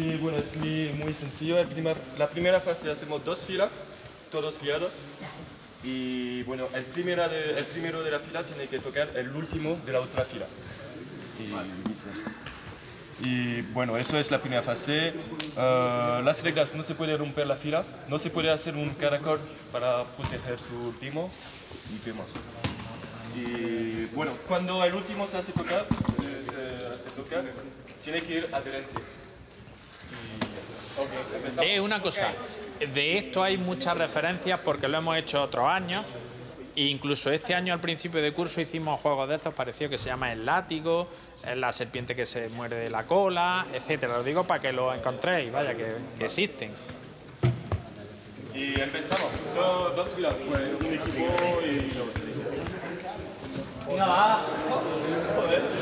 Y bueno, es muy, muy sencillo. Primer- la primera fase hacemos dos filas, todos liados. Y bueno, el, primera de- el primero de la fila tiene que tocar el último de la otra fila. Y viceversa. Y bueno, eso es la primera fase. Eh, las reglas, no se puede romper la fila, no se puede hacer un caracol para proteger su último. Y vemos. Y bueno, cuando el último se hace tocar, se, se hace tocar, tiene que ir adelante. Es una cosa, de esto hay muchas referencias porque lo hemos hecho otros años. E incluso este año al principio de curso hicimos juegos de estos parecidos que se llama el látigo, la serpiente que se muerde de la cola, etcétera. Lo digo para que lo encontréis, vaya, que, que existen. Y empezamos. Do- dos filas, pues, un equipo y yo. cuando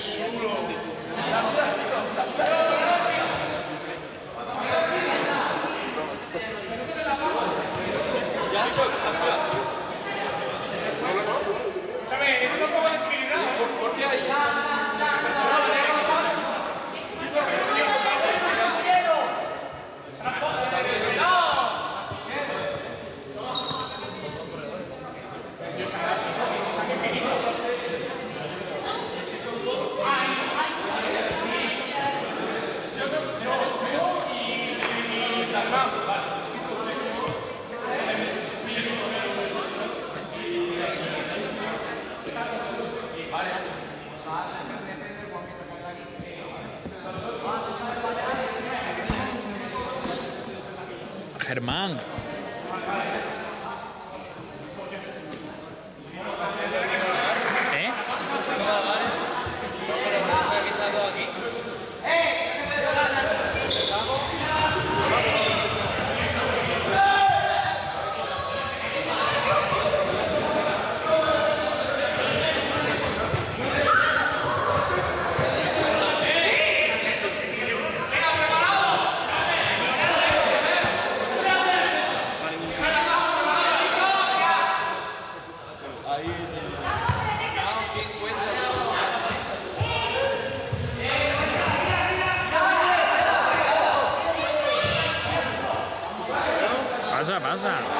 Chulo. Baza.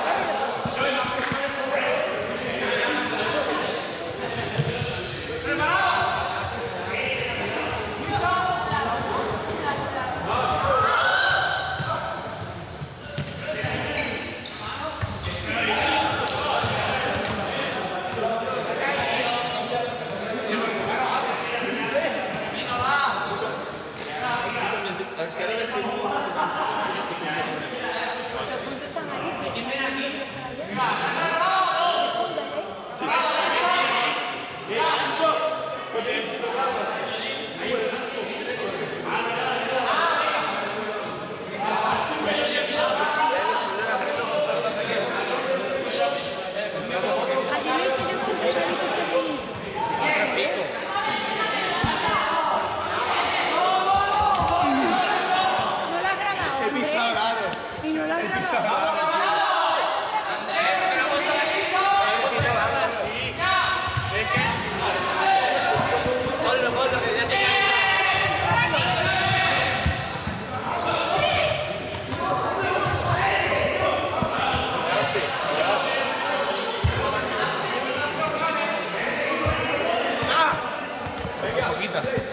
ainda.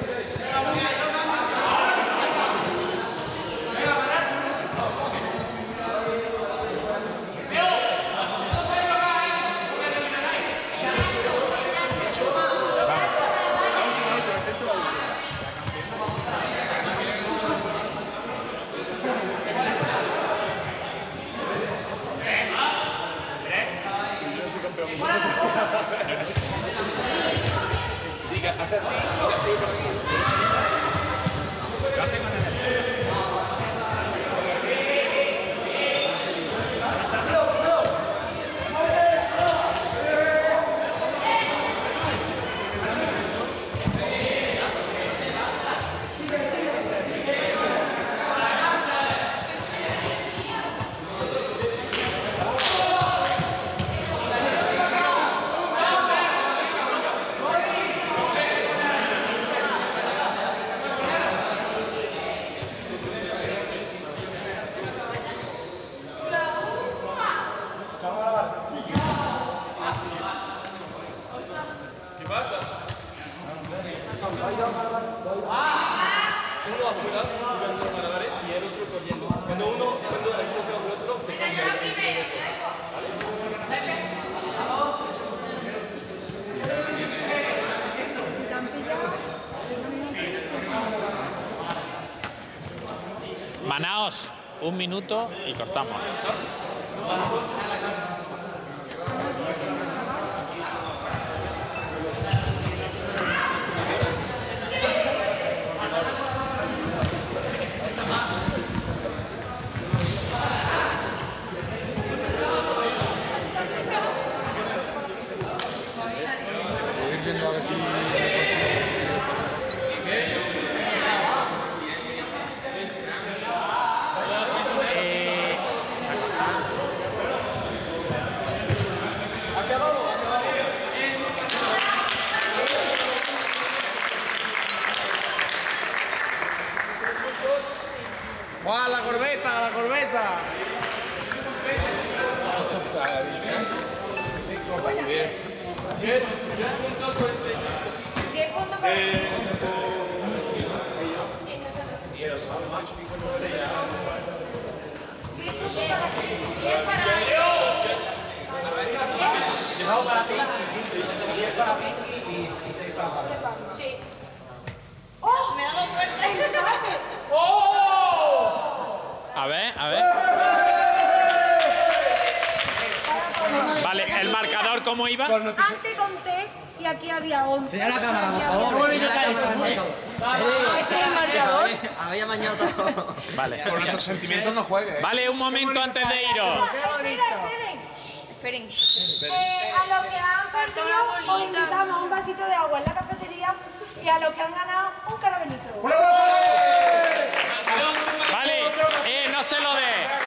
Wow. Hace así, y. Uno afuera, jugando a malabares, y el otro corriendo. Cuando uno, cuando el toca al otro, se cambia. Si te han pillado, Manaos, un minuto y cortamos. A ver, a ver. Cómo iba? Antes conté y aquí había 11. Señala la cámara, por favor. Cámara. Este es el marcador. Había mañado todo. Vale. Por nuestros sentimientos no juegue. ¿eh? Vale, un momento antes de iros. Espera, esperen. Esperen. Eh, a los que han perdido, os invitamos a un vasito de agua en la cafetería y a los que han ganado, un caramelito.